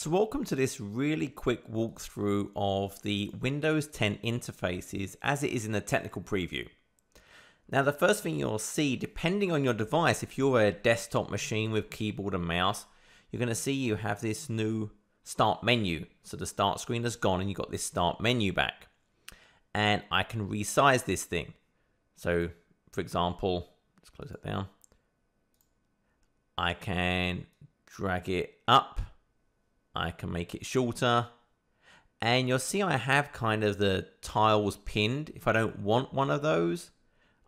So welcome to this really quick walkthrough of the Windows 10 interfaces as it is in the technical preview. Now the first thing you'll see, depending on your device, if you're a desktop machine with keyboard and mouse, you're going to see you have this new start menu. So the start screen has gone and you've got this start menu back. And I can resize this thing. So for example, let's close that down. I can drag it up I can make it shorter. And you'll see I have kind of the tiles pinned. If I don't want one of those,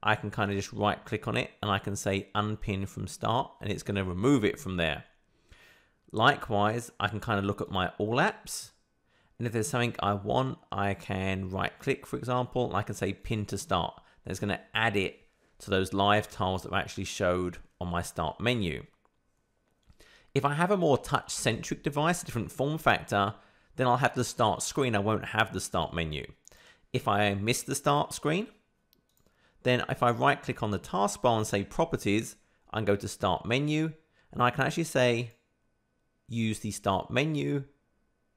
I can kind of just right click on it and I can say unpin from start and it's going to remove it from there. Likewise, I can kind of look at my all apps. And if there's something I want, I can right click, for example, and I can say pin to start. That's going to add it to those live tiles that were actually showed on my start menu. If I have a more touch-centric device, a different form factor, then I'll have the start screen. I won't have the start menu. If I miss the start screen, then if I right click on the taskbar and say properties, I can go to start menu and I can actually say use the start menu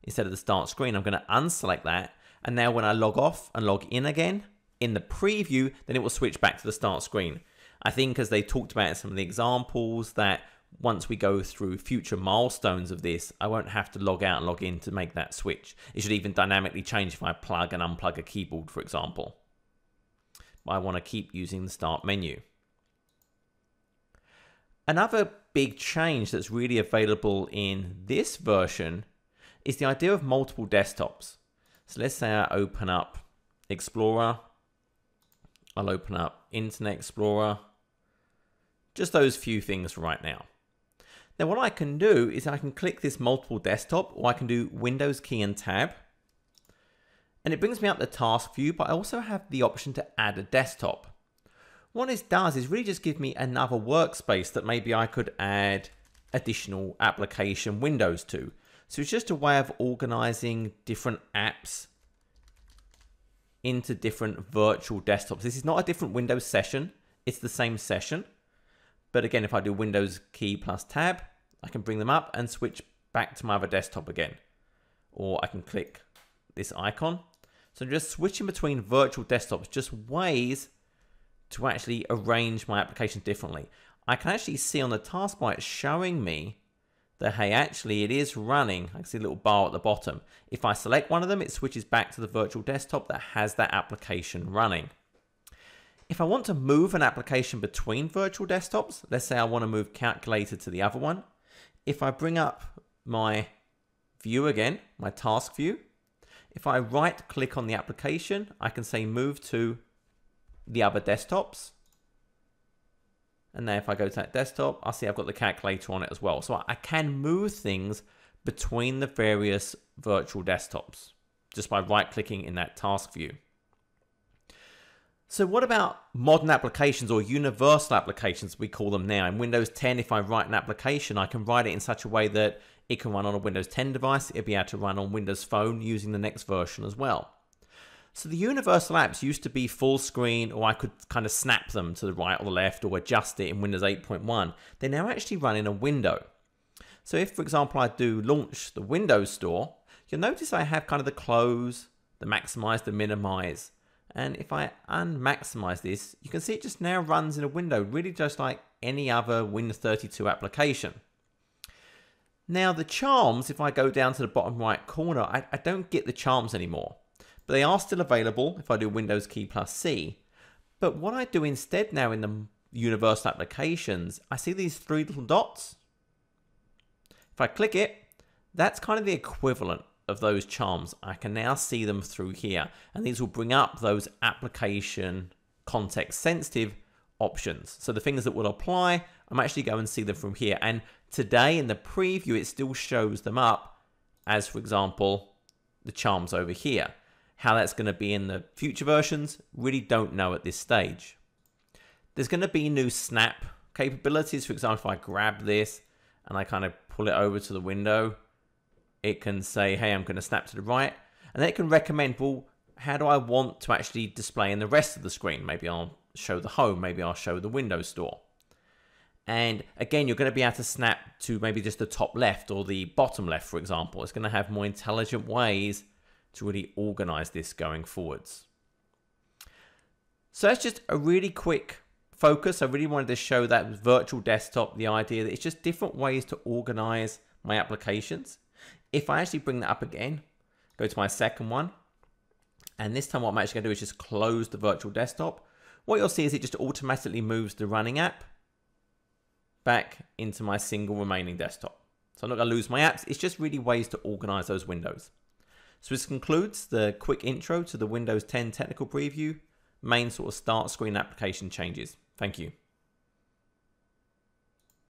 instead of the start screen. I'm going to unselect that. And now when I log off and log in again in the preview, then it will switch back to the start screen. I think as they talked about in some of the examples that once we go through future milestones of this, I won't have to log out and log in to make that switch. It should even dynamically change if I plug and unplug a keyboard, for example. I want to keep using the start menu. Another big change that's really available in this version is the idea of multiple desktops. So let's say I open up Explorer. I'll open up Internet Explorer. Just those few things right now. Now what I can do is I can click this multiple desktop or I can do Windows key and tab. And it brings me up the task view, but I also have the option to add a desktop. What this does is really just give me another workspace that maybe I could add additional application windows to. So it's just a way of organizing different apps into different virtual desktops. This is not a different Windows session, it's the same session. But again, if I do Windows key plus tab, I can bring them up and switch back to my other desktop again. Or I can click this icon. So just switching between virtual desktops, just ways to actually arrange my applications differently. I can actually see on the taskbar it's showing me that, hey, actually it is running. I can see a little bar at the bottom. If I select one of them, it switches back to the virtual desktop that has that application running. If I want to move an application between virtual desktops, let's say I want to move calculator to the other one. If I bring up my view again, my task view, if I right click on the application, I can say move to the other desktops. And then if I go to that desktop, I see I've got the calculator on it as well. So I can move things between the various virtual desktops just by right clicking in that task view. So what about modern applications or universal applications, we call them now? In Windows 10, if I write an application, I can write it in such a way that it can run on a Windows 10 device, it'll be able to run on Windows Phone using the next version as well. So the universal apps used to be full screen or I could kind of snap them to the right or the left or adjust it in Windows 8.1. They now actually run in a window. So if, for example, I do launch the Windows Store, you'll notice I have kind of the close, the maximize, the minimize. And if I unmaximize this, you can see it just now runs in a window, really just like any other Windows 32 application. Now the charms, if I go down to the bottom right corner, I, I don't get the charms anymore. But they are still available if I do Windows key plus C. But what I do instead now in the universal applications, I see these three little dots. If I click it, that's kind of the equivalent of those charms. I can now see them through here. And these will bring up those application context sensitive options. So the things that will apply, I'm actually going to see them from here. And today in the preview, it still shows them up as, for example, the charms over here. How that's going to be in the future versions, really don't know at this stage. There's going to be new snap capabilities. For example, if I grab this and I kind of pull it over to the window, it can say, hey, I'm going to snap to the right. And then it can recommend, well, how do I want to actually display in the rest of the screen? Maybe I'll show the home, maybe I'll show the Windows store. And again, you're going to be able to snap to maybe just the top left or the bottom left, for example. It's going to have more intelligent ways to really organize this going forwards. So that's just a really quick focus. I really wanted to show that virtual desktop, the idea that it's just different ways to organize my applications. If I actually bring that up again, go to my second one, and this time what I'm actually going to do is just close the virtual desktop. What you'll see is it just automatically moves the running app back into my single remaining desktop. So I'm not going to lose my apps. It's just really ways to organize those windows. So this concludes the quick intro to the Windows 10 technical preview, main sort of start screen application changes. Thank you.